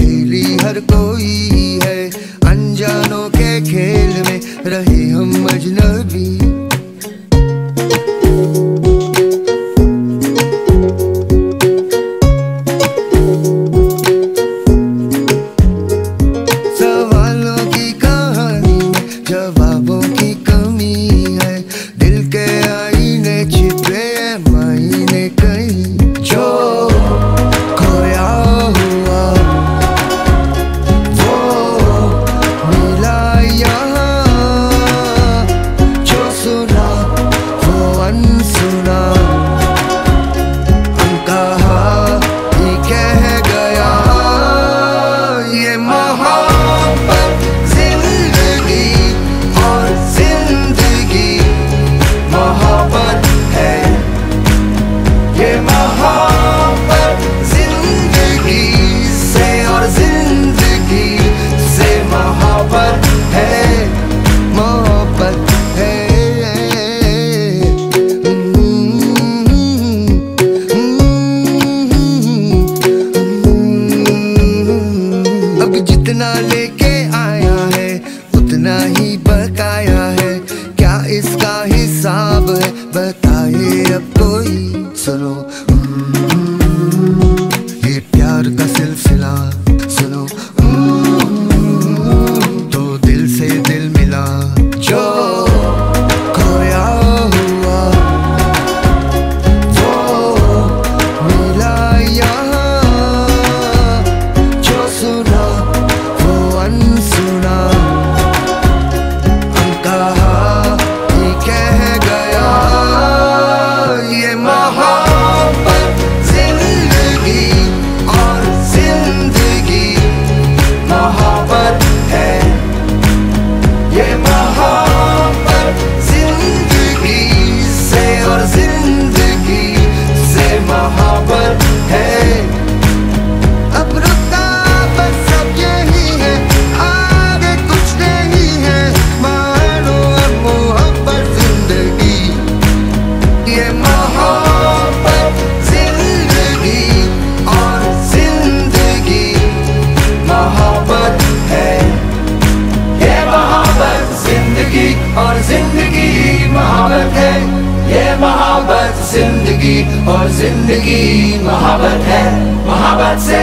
पहेली हर कोई है। अनजानों के खेल में रहे हम ये मोहब्बत, ज़िंदगी और ज़िंदगी। मोहब्बत है। ये मोहब्बत ज़िंदगी और ज़िंदगी। मोहब्बत है। ये मोहब्बत ज़िंदगी और ज़िंदगी। मोहब्बत है। मोहब्बत से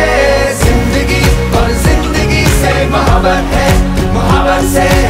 ज़िंदगी और ज़िंदगी से मोहब्बत है। मोहब्बत से